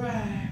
Right.